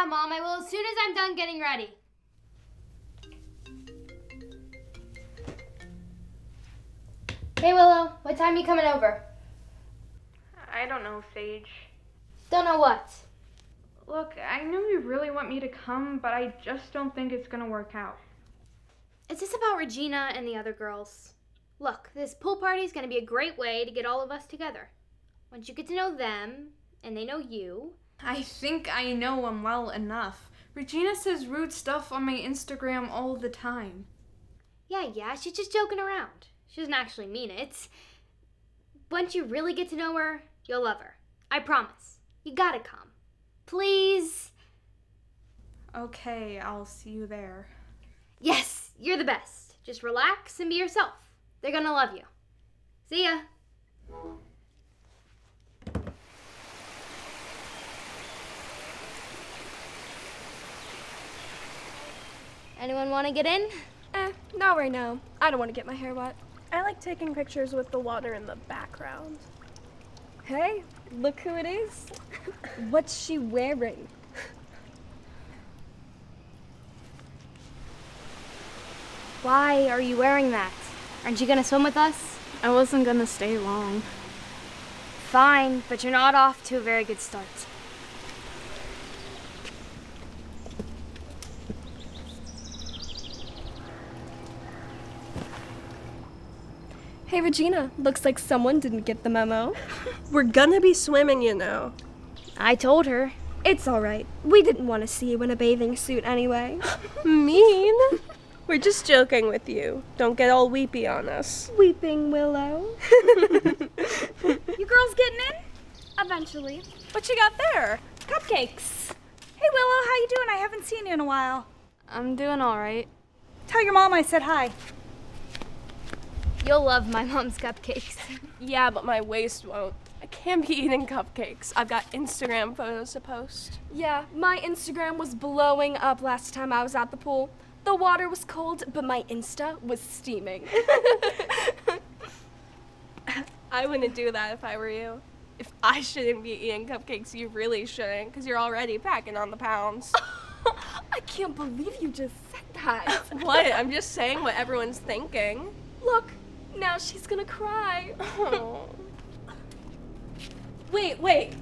Yeah, Mom, I will as soon as I'm done getting ready. Hey, Willow, what time you coming over? I don't know, Sage. Don't know what. Look, I know you really want me to come, but I just don't think it's gonna work out. Is this about Regina and the other girls. Look, this pool party is going to be a great way to get all of us together. Once you get to know them, and they know you. I think I know him well enough. Regina says rude stuff on my Instagram all the time. Yeah, yeah, she's just joking around. She doesn't actually mean it. Once you really get to know her, you'll love her. I promise. You gotta come. Please. Okay, I'll see you there. Yes, you're the best. Just relax and be yourself. They're gonna love you. See ya. Anyone want to get in? Eh, not right now. I don't want to get my hair wet. I like taking pictures with the water in the background. Hey, look who it is. What's she wearing? Why are you wearing that? Aren't you gonna swim with us? I wasn't gonna stay long. Fine, but you're not off to a very good start. Hey, Regina, looks like someone didn't get the memo. We're gonna be swimming, you know. I told her. It's alright. We didn't want to see you in a bathing suit anyway. Mean? We're just joking with you. Don't get all weepy on us. Weeping Willow. You girls getting in? Eventually. What you got there? Cupcakes. Hey Willow, how you doing? I haven't seen you in a while. I'm doing alright. Tell your mom I said hi. You'll love my mom's cupcakes. Yeah, but my waist won't. I can't be eating cupcakes. I've got Instagram photos to post. Yeah, my Instagram was blowing up last time I was at the pool. The water was cold, but my Insta was steaming. I wouldn't do that if I were you. If I shouldn't be eating cupcakes, you really shouldn't, because you're already packing on the pounds. I can't believe you just said that. what? I'm just saying what everyone's thinking. Look, now she's gonna cry. Wait, wait.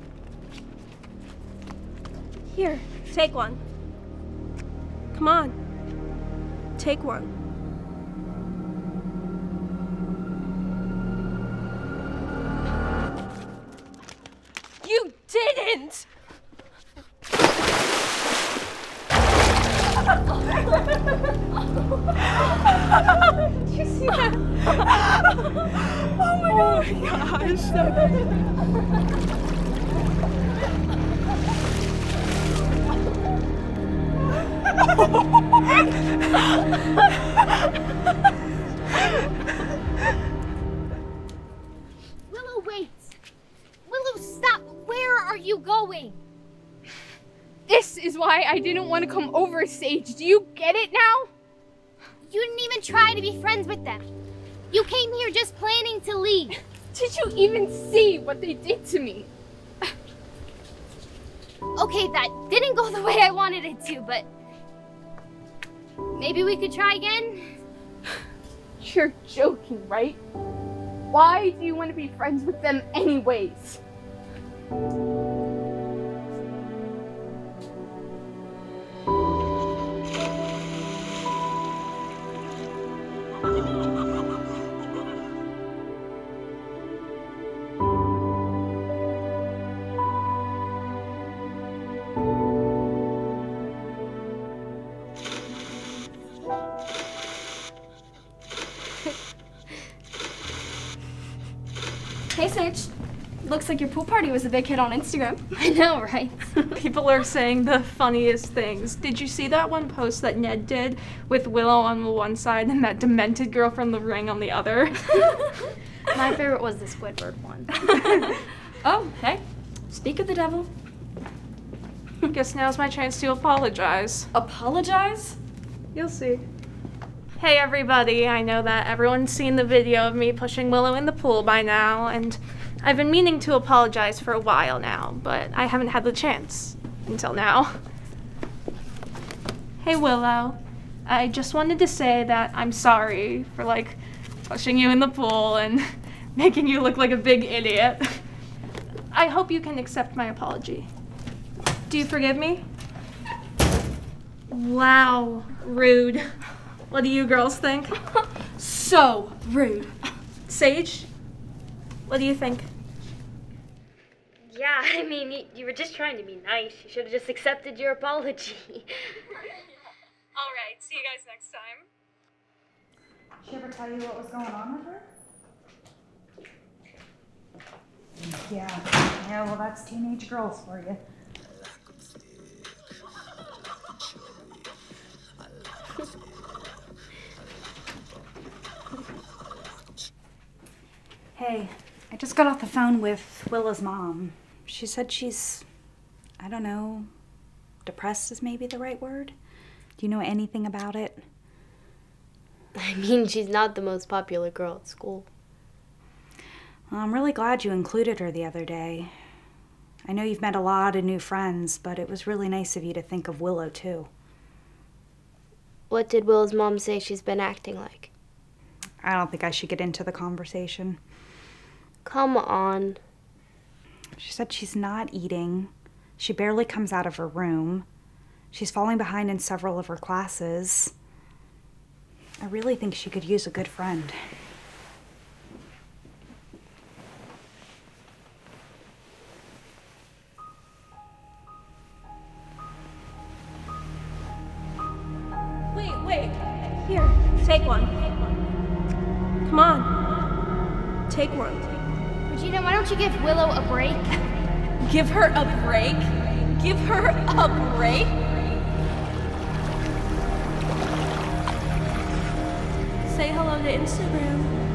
Here, take one. Come on. Take one. You didn't! Willow, wait! Willow, stop! Where are you going? This is why I didn't want to come over, Sage. Do you get it now? You didn't even try to be friends with them. You came here just planning to leave. Did you even see what they did to me? Okay, that didn't go the way I wanted it to, but maybe we could try again? You're joking, right? Why do you want to be friends with them anyways? Looks like your pool party was a big hit on Instagram. I know, right? People are saying the funniest things. Did you see that one post that Ned did with Willow on the one side and that demented girl from the ring on the other? My favorite was the Squidward one. Oh, hey. Speak of the devil. Guess now's my chance to apologize. Apologize? You'll see. Hey everybody, I know that everyone's seen the video of me pushing Willow in the pool by now, and I've been meaning to apologize for a while now, but I haven't had the chance until now. Hey Willow, I just wanted to say that I'm sorry for like pushing you in the pool and making you look like a big idiot. I hope you can accept my apology. Do you forgive me? Wow, rude. What do you girls think? So rude. Sage, what do you think? Yeah, I mean, you, you were just trying to be nice. You should have just accepted your apology. All right, see you guys next time. She ever tell you what was going on with her? Yeah. Yeah, well, that's teenage girls for you. Hey, I just got off the phone with Willow's mom. She said she's, I don't know, depressed is maybe the right word. Do you know anything about it? I mean, she's not the most popular girl at school. Well, I'm really glad you included her the other day. I know you've met a lot of new friends, but it was really nice of you to think of Willow, too. What did Will's mom say she's been acting like? I don't think I should get into the conversation. Come on. She said she's not eating. She barely comes out of her room. She's falling behind in several of her classes. I really think she could use a good friend. Wait, wait. Here, take one. Come on. Take one. Regina, why don't you give Willow a break? Give her a break? Give her a break? Say hello to Instagram.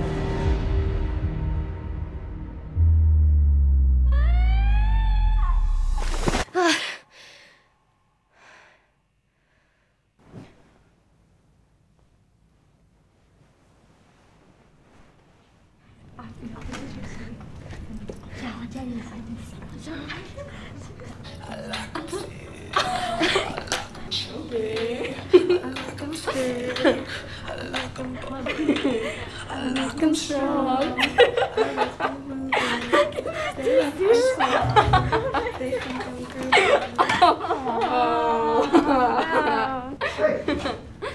Hey, where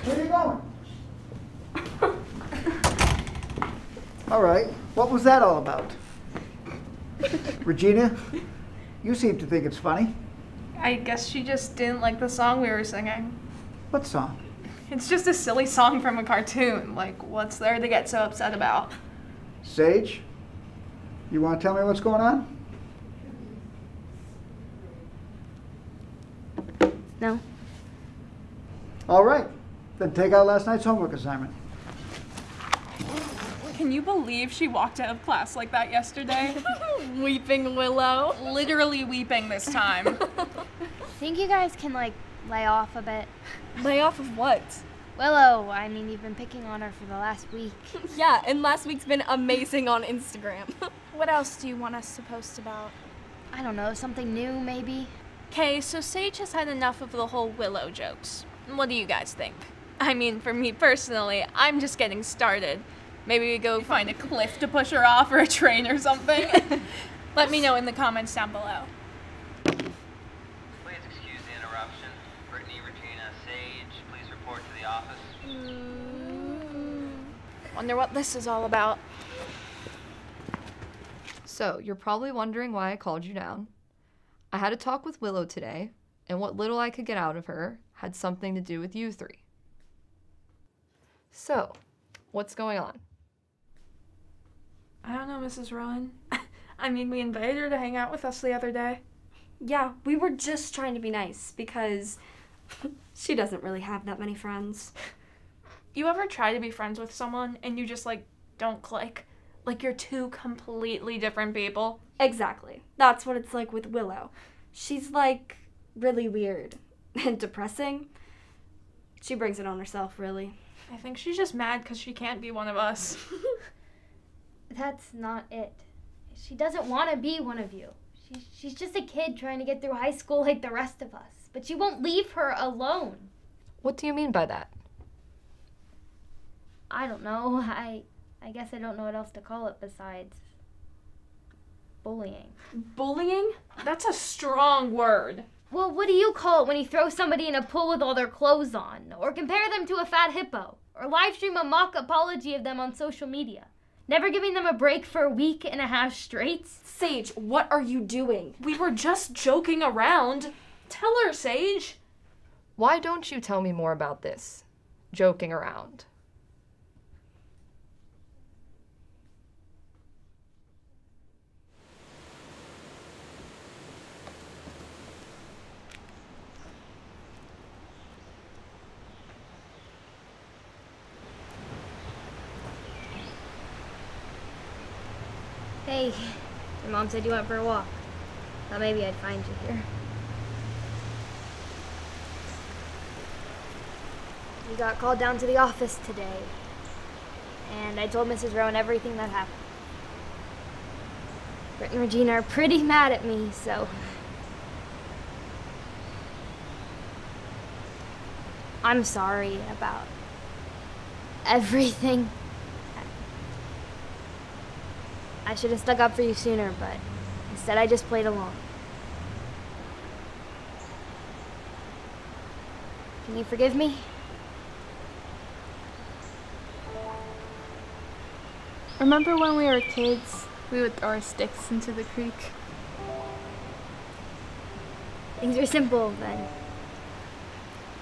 are you going? All right, what was that all about? Regina, you seem to think it's funny. I guess she just didn't like the song we were singing. What song? It's just a silly song from a cartoon. Like, what's there to get so upset about? Sage, you want to tell me what's going on? No. All right, then take out last night's homework assignment. Can you believe she walked out of class like that yesterday? Weeping Willow. Literally weeping this time. I think you guys can, like, lay off a bit? Lay off of what? Willow, I mean, you've been picking on her for the last week. Yeah, and last week's been amazing on Instagram. What else do you want us to post about? I don't know, something new, maybe? Okay, so Sage has had enough of the whole Willow jokes. What do you guys think? I mean, for me personally, I'm just getting started. Maybe we go find a cliff to push her off or a train or something. Let me know in the comments down below. Please excuse the interruption. Brittany, Regina, Sage, please report to the office. Wonder what this is all about. So, you're probably wondering why I called you down. I had a talk with Willow today, and what little I could get out of her had something to do with you three. So, what's going on? I don't know, Mrs. Rowan. I mean, we invited her to hang out with us the other day. yeah, we were just trying to be nice because she doesn't really have that many friends. You ever try to be friends with someone and you just like don't click? Like you're two completely different people? Exactly. That's what it's like with Willow. She's like really weird and depressing. She brings it on herself, really. I think she's just mad because she can't be one of us. That's not it. She doesn't want to be one of you. She's, she's just a kid trying to get through high school like the rest of us. But you won't leave her alone. What do you mean by that? I don't know. I I guess I don't know what else to call it besides bullying. Bullying? That's a strong word. Well, what do you call it when you throw somebody in a pool with all their clothes on? Or compare them to a fat hippo? Or live stream a mock apology of them on social media? Never giving them a break for a week and a half straight? Sage, what are you doing? We were just joking around. Tell her, Sage. Why don't you tell me more about this? Joking around. Hey, your mom said you went for a walk. Thought maybe I'd find you here. You got called down to the office today. And I told Mrs. Rowan everything that happened. Britt and Regina are pretty mad at me, so. I'm sorry about everything. I should have stuck up for you sooner, but instead I just played along. Can you forgive me? Remember when we were kids? We would throw our sticks into the creek. Things were simple then.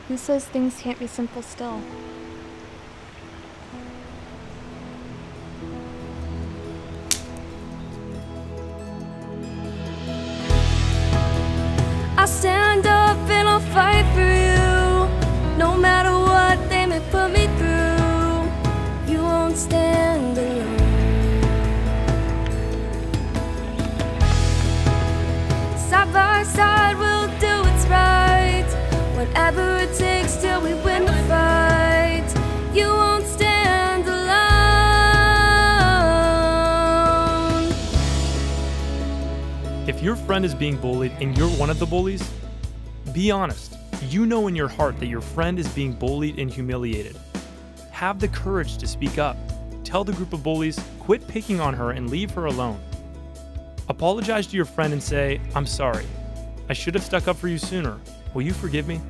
Who says things can't be simple still? By side, we'll do what's right. Whatever it takes till we win the fight. You won't stand alone. If your friend is being bullied and you're one of the bullies, be honest. You know in your heart that your friend is being bullied and humiliated. Have the courage to speak up. Tell the group of bullies, quit picking on her and leave her alone. Apologize to your friend and say, I'm sorry. I should have stuck up for you sooner. Will you forgive me?